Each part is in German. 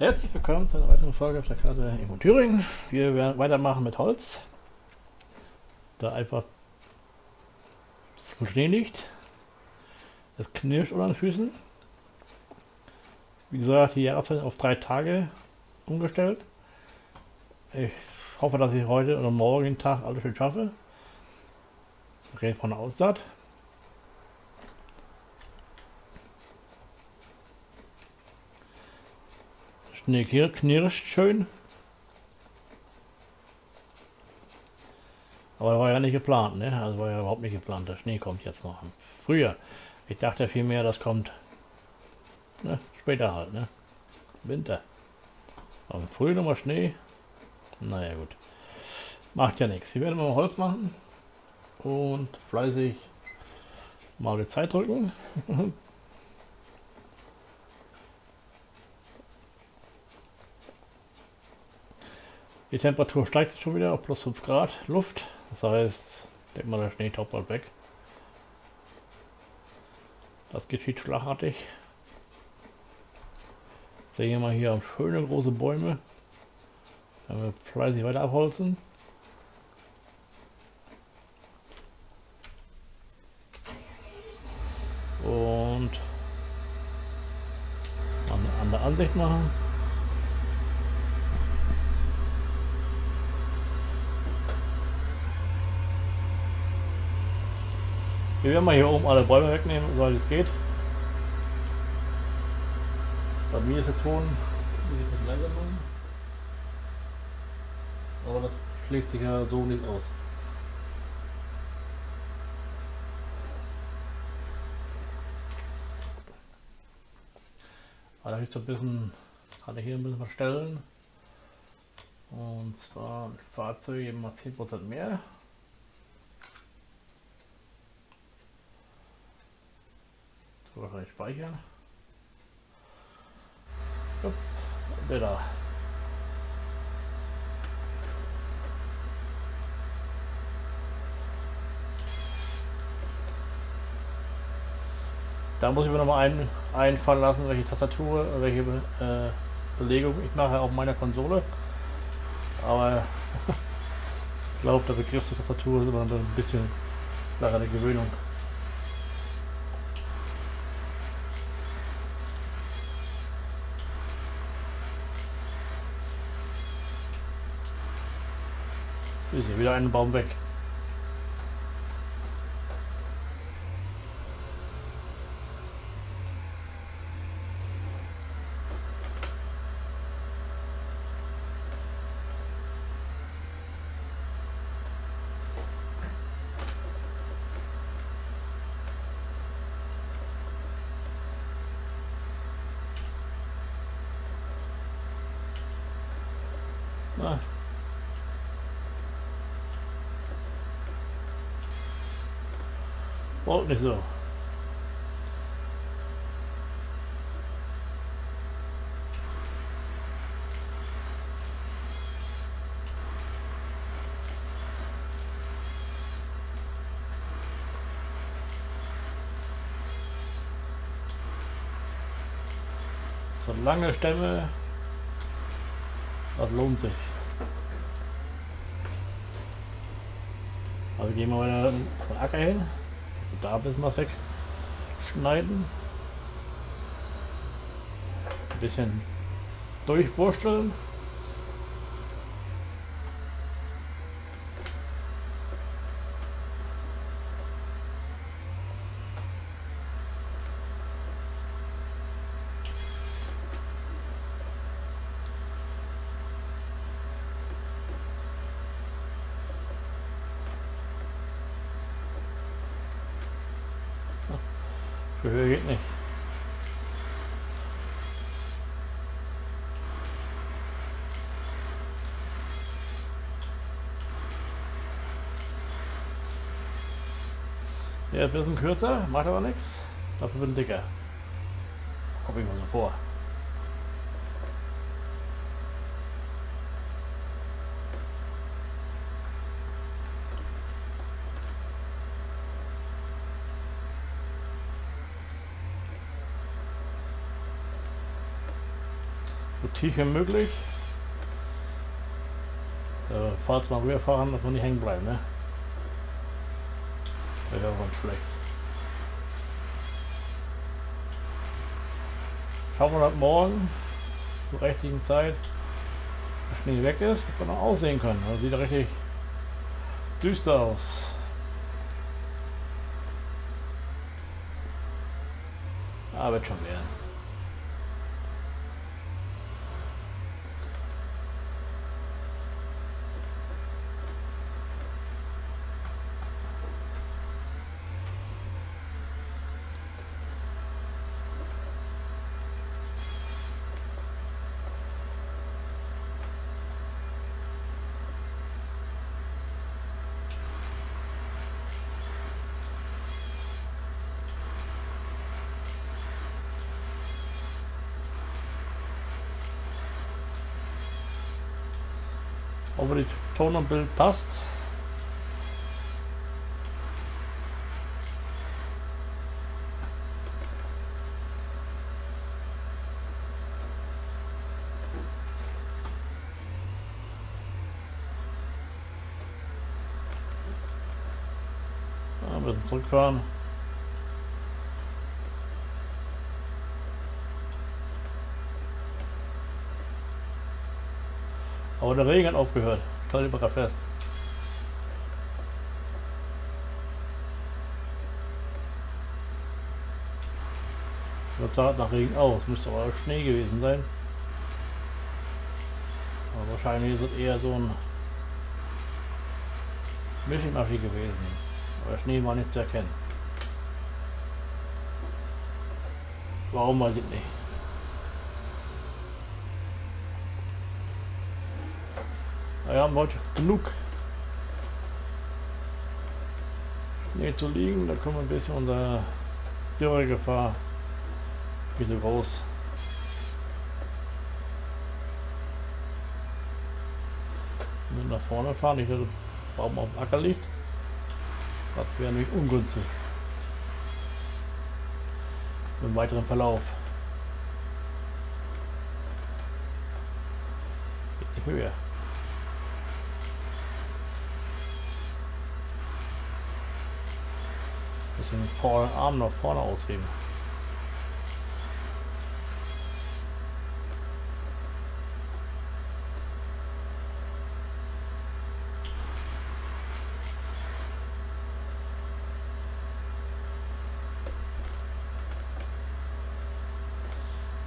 Herzlich willkommen zu einer weiteren Folge auf der Karte Emo Thüringen. Wir werden weitermachen mit Holz. Da einfach das Schnee liegt. Es knirscht unter den Füßen. Wie gesagt, die Jahreszeit auf drei Tage umgestellt. Ich hoffe, dass ich heute oder morgen Tag alles schön schaffe. Ich rede von der Aussaat. Schnee knirscht schön. Aber war ja nicht geplant, ne? Also war ja überhaupt nicht geplant. Der Schnee kommt jetzt noch. Früher. Ich dachte vielmehr, das kommt ne? später halt, ne? Winter. Aber früh nochmal Schnee. Naja gut. Macht ja nichts. Wir werden mal Holz machen. Und fleißig mal die Zeit drücken. Die Temperatur steigt schon wieder auf plus 5 Grad Luft. Das heißt, denkt mal der Schnee taucht bald weg. Das geschieht schlagartig. Sehen wir mal hier schöne große Bäume. Wenn wir fleißig weiter abholzen. Und eine andere Ansicht machen. Wir werden mal hier oben alle Bäume wegnehmen, soweit es geht. Bei mir ist der Ton. Aber das schlägt sich ja so nicht aus. Aber da gibt es ein bisschen, kann ich hier ein bisschen verstellen. Und zwar Fahrzeuge eben mal 10% mehr. Wahrscheinlich speichern. Jupp, wieder. Da muss ich mir noch mal ein, einfallen lassen, welche Tastatur, welche äh, Belegung ich mache auf meiner Konsole. Aber ich glaube, der Begriff zur Tastatur ist immer ein bisschen Sache der Gewöhnung. Wieder ein Baum weg. Na, Braucht nicht so. So lange Stämme, das lohnt sich. Also gehen wir wieder zum Acker hin. Da müssen wir es wegschneiden. Ein bisschen durchwursteln. Geht nicht. Ja, ein bisschen kürzer, macht aber nichts. Dafür bin dicker. Komme ich mal so vor. Tief wie möglich. Äh, falls wir rüberfahren, dass wir nicht hängen bleiben, ne? Das wäre ganz schlecht. Schauen wir, dass morgen zur richtigen Zeit der Schnee weg ist, dass wir noch aussehen können. Das sieht richtig düster aus. Aber wird schon werden. Ob die Ton und Bild passt. zurückfahren. Aber der Regen hat aufgehört. Kaliberer fest. Wird zart nach Regen aus. Müsste aber Schnee gewesen sein. Aber wahrscheinlich ist es eher so ein Mischmaschine gewesen. Aber Schnee war nicht zu erkennen. Warum weiß ich nicht. Wir haben heute genug Schnee zu liegen. Da können wir ein bisschen unsere Dürregefahr ein bisschen raus. Und nach vorne fahren, nicht dass der Baum auf dem Acker liegt. Das wäre nämlich ungünstig. Im weiteren Verlauf. Höher. Den Arm nach vorne ausheben.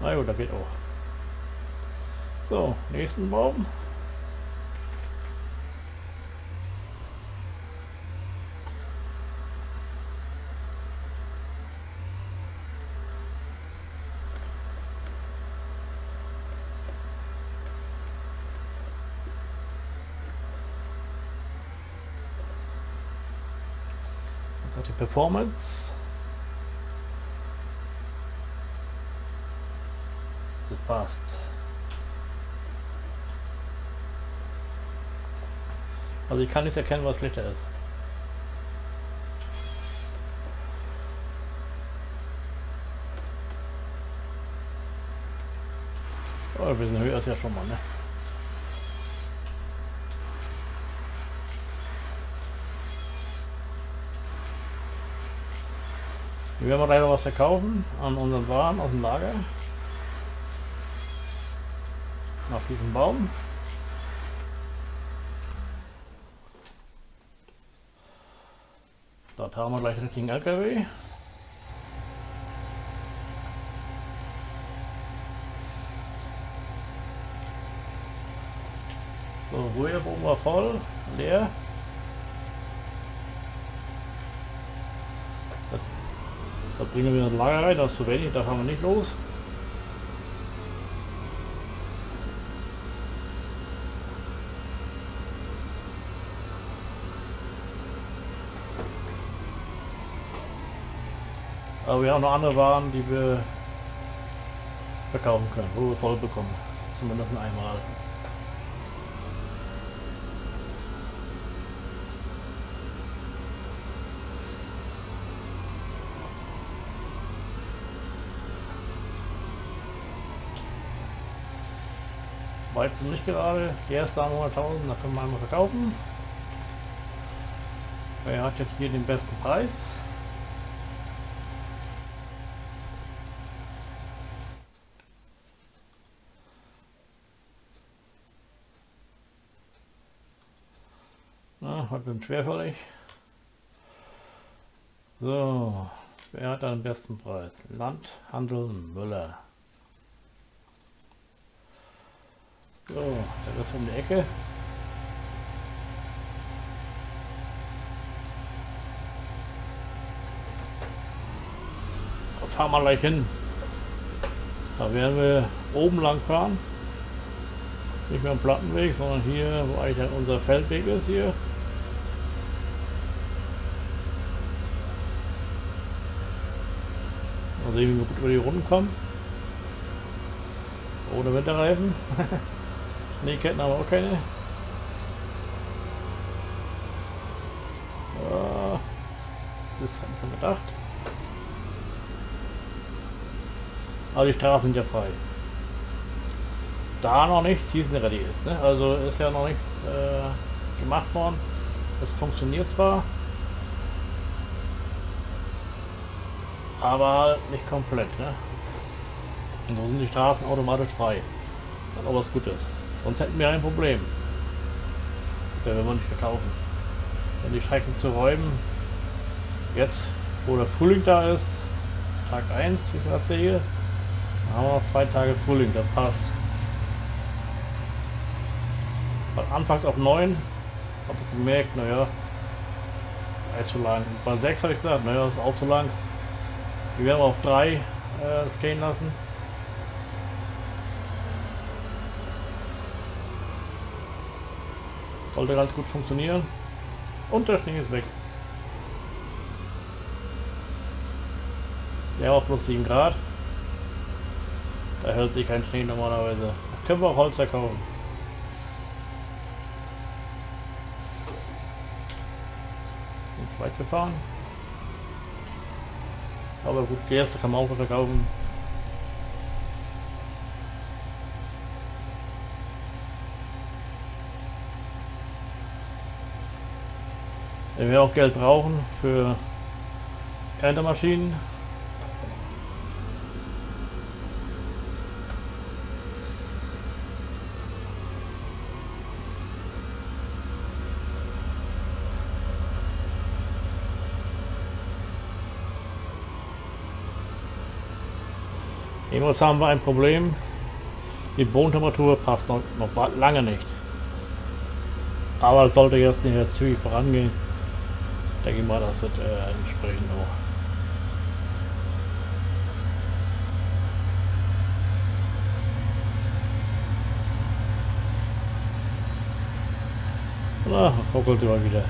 Na gut, da geht auch. So, nächsten Baum. die Performance. Das passt. Also ich kann nicht erkennen, was schlechter ist. Oh, ein bisschen höher ist ja schon mal, ne? Wir werden noch was verkaufen an unseren Waren aus dem Lager. Nach diesem Baum. Dort haben wir gleich den richtigen LKW. So, Sojabogen war voll, leer. Da bringen wir das Lager rein, das ist zu wenig, da fahren wir nicht los. Aber wir haben noch andere Waren, die wir verkaufen können, wo wir voll bekommen. Zumindest einmal. Weizen nicht gerade. Die erste 100.000, da können wir einmal verkaufen. Wer hat jetzt hier den besten Preis? Na, heute bin schwerfällig. So, wer hat den besten Preis? Landhandel Müller. So, der ist um die Ecke. Da fahren wir gleich hin. Da werden wir oben lang fahren. Nicht mehr am Plattenweg, sondern hier, wo eigentlich unser Feldweg ist hier. Mal sehen, wie wir gut über die Runden kommen. Ohne Winterreifen. Schneeketten haben wir auch keine. Das habe ich schon gedacht. Aber die Straßen sind ja frei. Da noch nichts Season ready ist. Ne? Also ist ja noch nichts äh, gemacht worden. Es funktioniert zwar, aber nicht komplett. Ne? Und so sind die Straßen automatisch frei. Was auch was Gutes. Sonst hätten wir ein Problem. Der will man nicht verkaufen. Wenn die Strecken zu räumen, jetzt wo der Frühling da ist, Tag 1, wie ich gerade sehe, dann haben wir noch zwei Tage Frühling, das passt. Weil anfangs auf 9 habe ich gemerkt, naja, ist zu lang. Bei 6 habe ich gesagt, naja, ist auch zu lang. Die werden wir auf 3 äh, stehen lassen. Sollte ganz gut funktionieren. Und der Schnee ist weg. Der auch plus 7 Grad. Da hält sich kein Schnee normalerweise. Da können wir auch Holz verkaufen. Ins weit gefahren. Aber gut, Gerste kann man auch verkaufen. Wir auch Geld brauchen für Erntemaschinen. Irgendwas haben wir ein Problem. Die Bodentemperatur passt noch, noch lange nicht. Aber es sollte jetzt nicht zügig vorangehen denke ich mal, dass das äh, entsprechend auch Na, ruckelt immer wieder.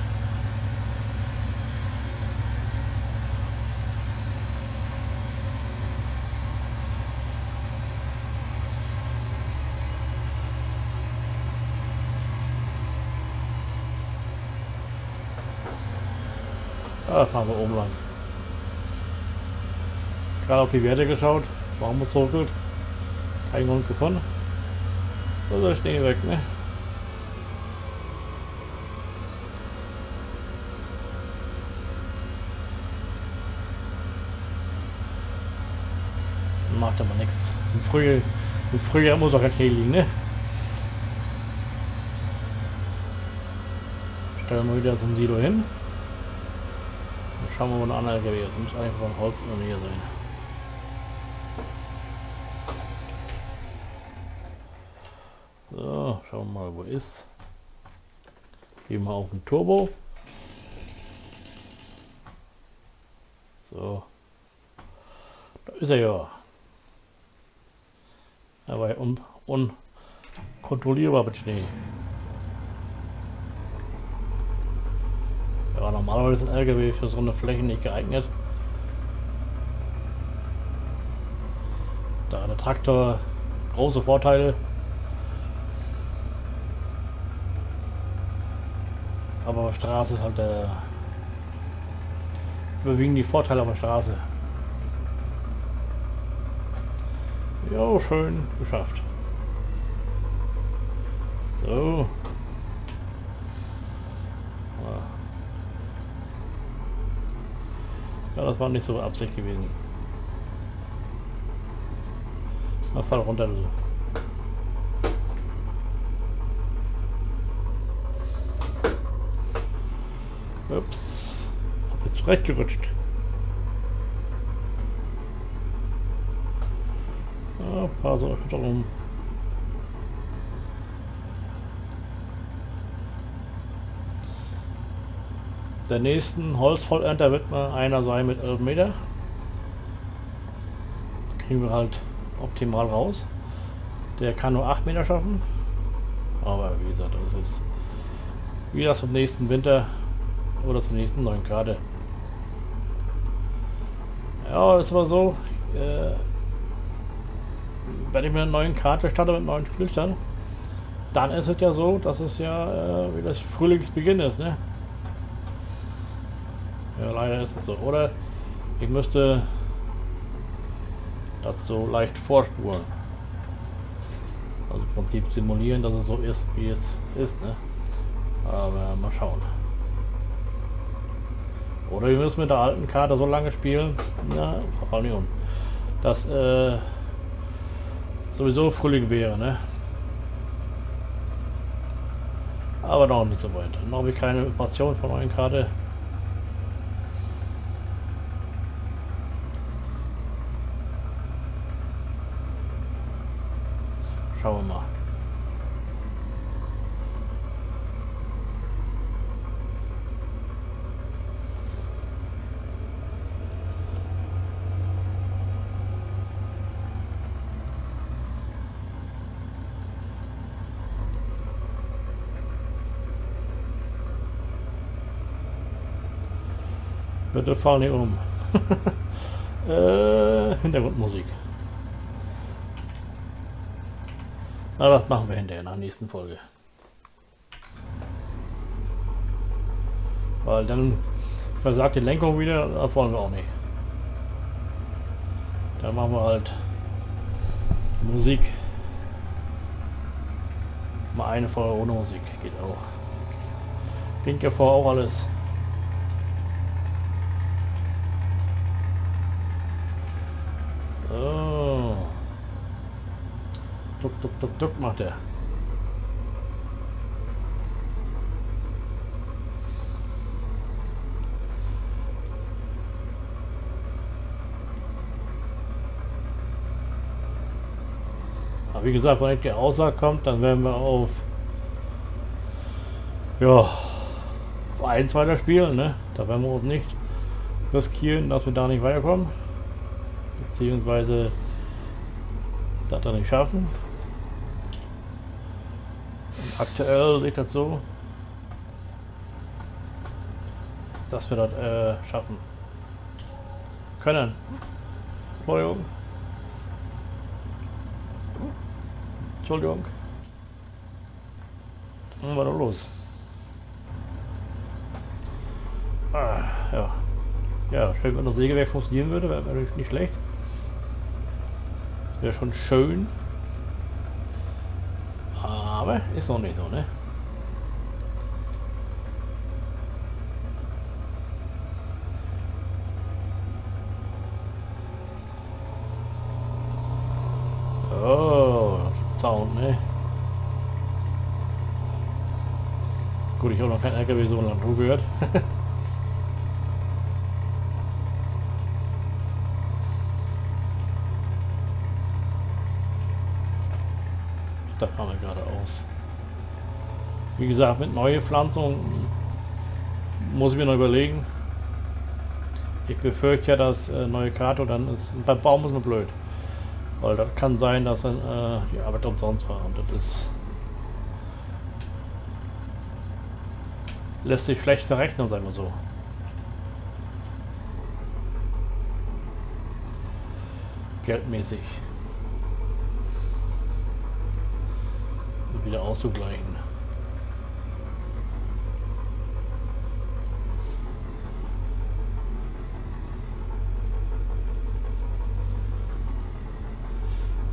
Ah, fahren wir oben lang. Gerade auf die Werte geschaut, warum es ruckelt. Kein Grund gefunden. So, der Schnee weg, ne? Macht aber nichts. Im Frühjahr, Im Frühjahr muss auch kein Schnee liegen, ne? Stellen wir wieder zum Silo hin. Schauen wir mal eine andere LKW ist. Muss einfach ein Holz in der Nähe sein. So, schauen wir mal, wo ist. Gehen wir auf den Turbo. So. Da ist er ja. Er war ja un unkontrollierbar mit Schnee. Ja, normalerweise ist ein LKW für so eine Fläche nicht geeignet. Da hat der Traktor große Vorteile. Aber Straße ist halt der überwiegen die Vorteile auf der Straße. Ja, schön geschafft. So. Ja, das war nicht so Absicht gewesen. Mal fall runter, du. Ups. Hat sich zurechtgerutscht. Ja, paar so um. Der nächsten Holzvollernter wird mal einer sein mit 11 Meter. Kriegen wir halt optimal raus. Der kann nur 8 Meter schaffen. Aber wie gesagt, das ist wieder zum nächsten Winter oder zur nächsten neuen Karte. Ja, das war so. Äh, wenn ich mit einer neuen Karte starte, mit neuen Spielstand, dann ist es ja so, dass es ja äh, wie das Frühlingsbeginn ist. Ne? Ja, leider ist es so. Oder ich müsste das so leicht vorspulen. Also im Prinzip simulieren, dass es so ist, wie es ist. Ne? Aber mal schauen. Oder wir müssen mit der alten Karte so lange spielen, na, fall nicht dass äh, sowieso Frühling wäre, ne? Aber noch nicht so weit. Noch habe ich keine Informationen von euren Karte. Schauen wir mal. Bitte fall nicht um. äh, Hintergrundmusik. Na, das machen wir hinterher in der nächsten Folge. Weil dann versagt die Lenkung wieder, das wollen wir auch nicht. Dann machen wir halt Musik. Mal eine Folge ohne Musik geht auch. Klingt ja vorher auch alles. Duck, duck, duck, duck macht er. Aber wie gesagt, wenn die Aussage kommt, dann werden wir auf ja auf eins weiter spielen, ne? Da werden wir uns nicht riskieren, dass wir da nicht weiterkommen. Beziehungsweise das dann nicht schaffen. Aktuell sieht das so, dass wir das äh, schaffen können. Entschuldigung. Entschuldigung. Dann war doch los. Ah, ja. Ja, schön, wenn das Sägewerk funktionieren würde, wäre natürlich nicht schlecht. Wäre schon schön. Aber ist noch nicht so, ne? Oh, gibt's Sound, ne? Gut, ich habe noch kein LKW so lang gehört. da fahren geradeaus. Wie gesagt, mit neue Pflanzung muss ich mir noch überlegen. Ich befürchte ja, dass äh, neue Karte dann ist. Beim Baum ist nur blöd. Weil das kann sein, dass dann äh, die Arbeit umsonst war. Das ist. Lässt sich schlecht verrechnen, sagen wir so. Geldmäßig. Wieder auszugleichen.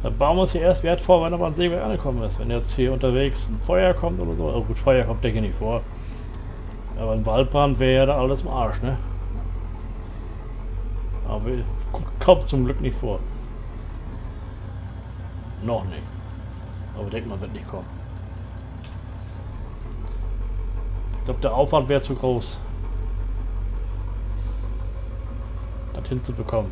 Dann bauen wir uns hier erst Wert vor, wenn aber ein Sägewerk angekommen ist. Wenn jetzt hier unterwegs ein Feuer kommt oder so. Oh gut, Feuer kommt denke ich nicht vor. Aber ein Waldbrand wäre ja da alles im Arsch, ne? Aber kommt zum Glück nicht vor. Noch nicht. Aber denkt man wird nicht kommen. Ich glaube, der Aufwand wäre zu groß. Das hinzubekommen.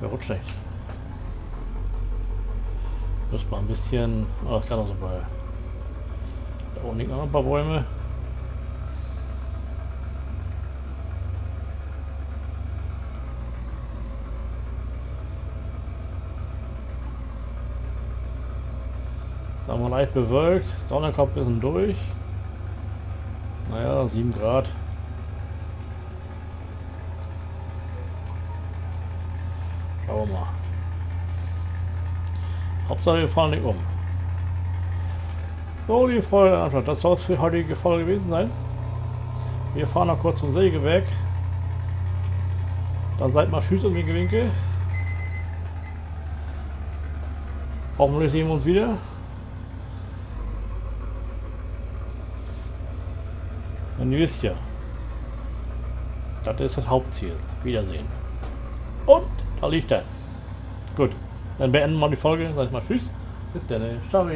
Wer rutscht nicht? Muss mal ein bisschen. Oh, das kann auch so bei. Da oben liegen noch ein paar Bäume. Leicht bewölkt. Sonne kommt ein bisschen durch. Naja, 7 Grad. Schauen wir mal. Hauptsache wir fahren nicht um. So, liebe Freunde der das soll es für heutige Folge gewesen sein. Wir fahren noch kurz zum Sägewerk. Dann seid mal Tschüss und Winke. Hoffentlich sehen wir uns wieder. Ihr wisst ja, das ist das Hauptziel. Wiedersehen. Und da liegt er. Gut, dann beenden wir die Folge. Sag ich mal Tschüss. Bis dann. Ciao.